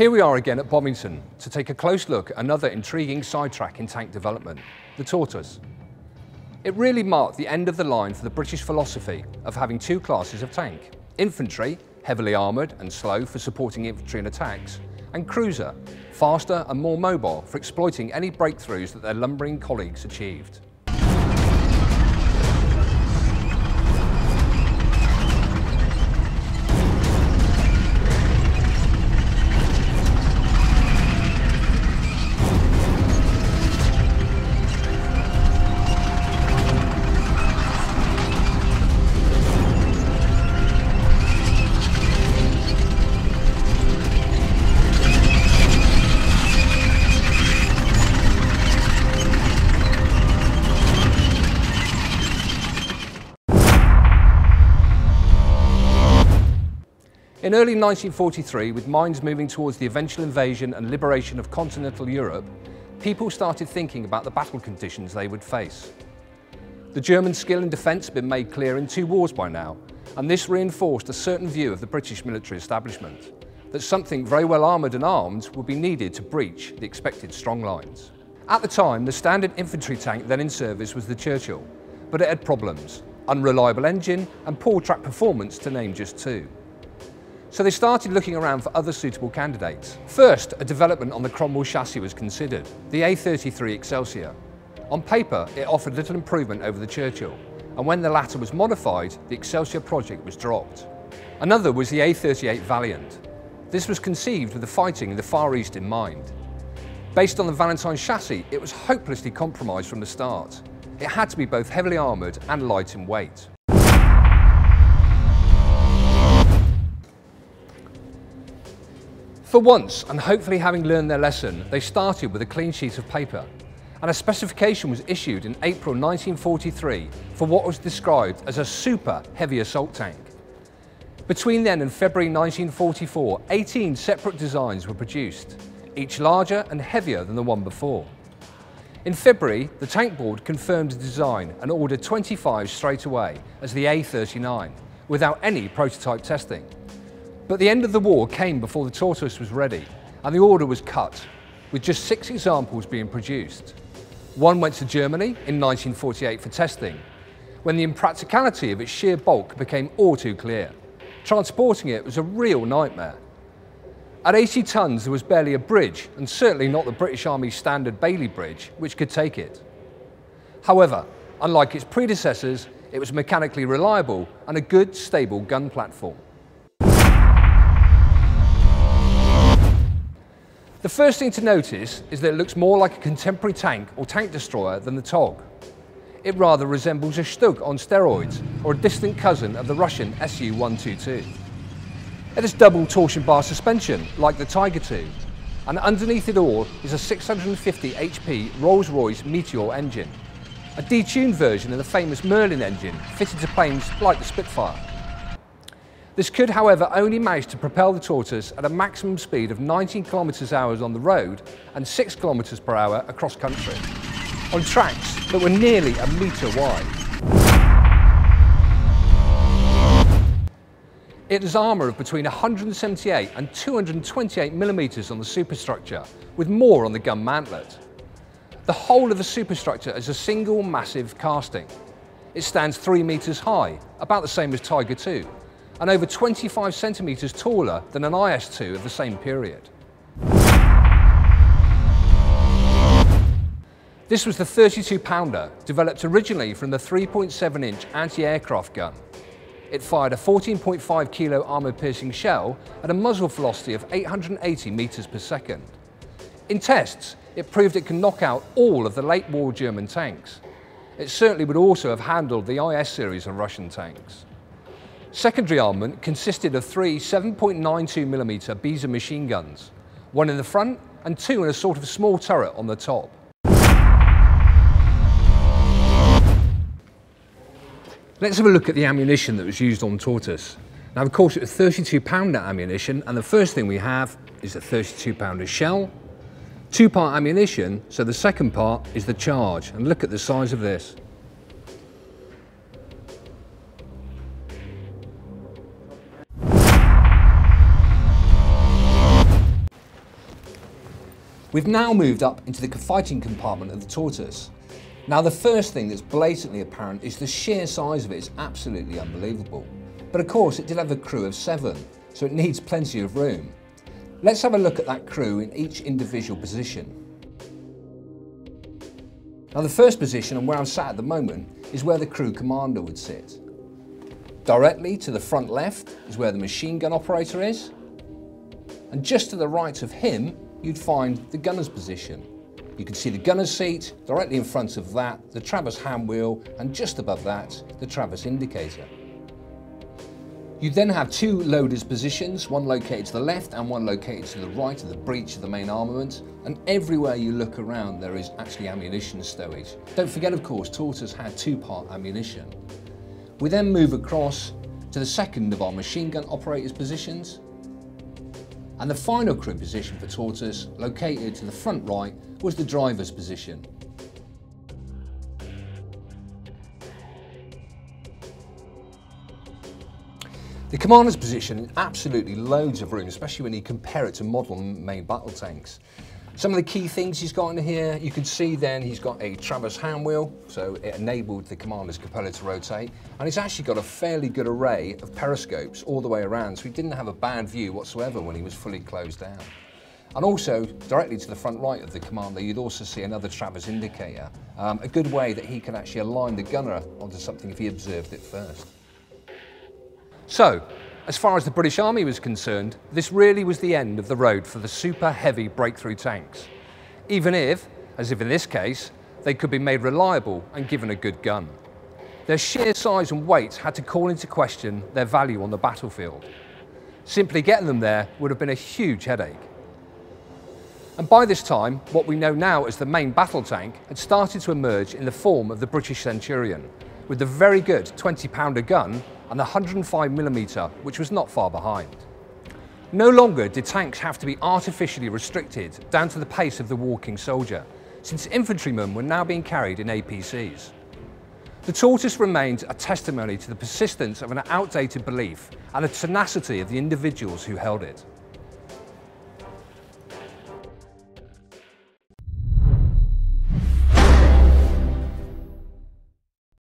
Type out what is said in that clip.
Here we are again at Bovington to take a close look at another intriguing sidetrack in tank development, the Tortoise. It really marked the end of the line for the British philosophy of having two classes of tank. Infantry, heavily armoured and slow for supporting infantry and attacks, and cruiser, faster and more mobile for exploiting any breakthroughs that their lumbering colleagues achieved. In early 1943, with minds moving towards the eventual invasion and liberation of continental Europe, people started thinking about the battle conditions they would face. The German skill in defence had been made clear in two wars by now, and this reinforced a certain view of the British military establishment, that something very well armoured and armed would be needed to breach the expected strong lines. At the time, the standard infantry tank then in service was the Churchill, but it had problems, unreliable engine and poor track performance to name just two. So they started looking around for other suitable candidates. First, a development on the Cromwell chassis was considered, the A33 Excelsior. On paper, it offered little improvement over the Churchill, and when the latter was modified, the Excelsior project was dropped. Another was the A38 Valiant. This was conceived with the fighting in the Far East in mind. Based on the Valentine chassis, it was hopelessly compromised from the start. It had to be both heavily armoured and light in weight. For once, and hopefully having learned their lesson, they started with a clean sheet of paper, and a specification was issued in April 1943 for what was described as a super heavy assault tank. Between then and February 1944, 18 separate designs were produced, each larger and heavier than the one before. In February, the tank board confirmed the design and ordered 25 straight away as the A39, without any prototype testing. But the end of the war came before the tortoise was ready, and the order was cut, with just six examples being produced. One went to Germany in 1948 for testing, when the impracticality of its sheer bulk became all too clear. Transporting it was a real nightmare. At 80 tons, there was barely a bridge, and certainly not the British Army's standard Bailey Bridge, which could take it. However, unlike its predecessors, it was mechanically reliable and a good, stable gun platform. The first thing to notice is that it looks more like a contemporary tank or tank destroyer than the TOG. It rather resembles a Stug on steroids or a distant cousin of the Russian Su-122. It has double torsion bar suspension like the Tiger II and underneath it all is a 650 HP Rolls-Royce Meteor engine, a detuned version of the famous Merlin engine fitted to planes like the Spitfire. This could, however, only manage to propel the tortoise at a maximum speed of 19 kilometres hours on the road and 6 kilometres per hour across country, on tracks that were nearly a metre wide. It has armour of between 178 and 228 millimetres on the superstructure, with more on the gun mantlet. The whole of the superstructure is a single massive casting. It stands 3 metres high, about the same as Tiger II, and over 25 centimetres taller than an IS-2 of the same period. This was the 32 pounder, developed originally from the 3.7 inch anti-aircraft gun. It fired a 14.5 kilo armour piercing shell at a muzzle velocity of 880 metres per second. In tests, it proved it can knock out all of the late war German tanks. It certainly would also have handled the IS series of Russian tanks. Secondary armament consisted of three 7.92mm Besa machine guns, one in the front and two in a sort of small turret on the top. Let's have a look at the ammunition that was used on Tortoise. Now of course it was 32 pounder ammunition and the first thing we have is a 32 pounder shell, two part ammunition, so the second part is the charge and look at the size of this. We've now moved up into the fighting compartment of the Tortoise. Now the first thing that's blatantly apparent is the sheer size of it is absolutely unbelievable. But of course it did have a crew of seven, so it needs plenty of room. Let's have a look at that crew in each individual position. Now the first position and where I'm sat at the moment is where the crew commander would sit. Directly to the front left is where the machine gun operator is. And just to the right of him, you'd find the gunner's position. You can see the gunner's seat, directly in front of that, the Traverse hand wheel, and just above that, the Traverse indicator. You then have two loaders positions, one located to the left and one located to the right of the breech of the main armament, and everywhere you look around there is actually ammunition stowage. Don't forget of course, Tortoise had two-part ammunition. We then move across to the second of our machine gun operators positions, and the final crew position for Tortoise, located to the front right, was the driver's position. The commander's position absolutely loads of room, especially when you compare it to modern main battle tanks. Some of the key things he's got in here, you can see then he's got a Traverse hand wheel, so it enabled the commander's propeller to rotate, and he's actually got a fairly good array of periscopes all the way around, so he didn't have a bad view whatsoever when he was fully closed down. And also, directly to the front right of the commander, you'd also see another Traverse indicator, um, a good way that he can actually align the gunner onto something if he observed it first. So, as far as the British Army was concerned, this really was the end of the road for the super heavy breakthrough tanks. Even if, as if in this case, they could be made reliable and given a good gun. Their sheer size and weight had to call into question their value on the battlefield. Simply getting them there would have been a huge headache. And by this time, what we know now as the main battle tank had started to emerge in the form of the British Centurion, with the very good 20 pounder gun and the 105mm, which was not far behind. No longer did tanks have to be artificially restricted down to the pace of the walking soldier, since infantrymen were now being carried in APCs. The tortoise remained a testimony to the persistence of an outdated belief and the tenacity of the individuals who held it.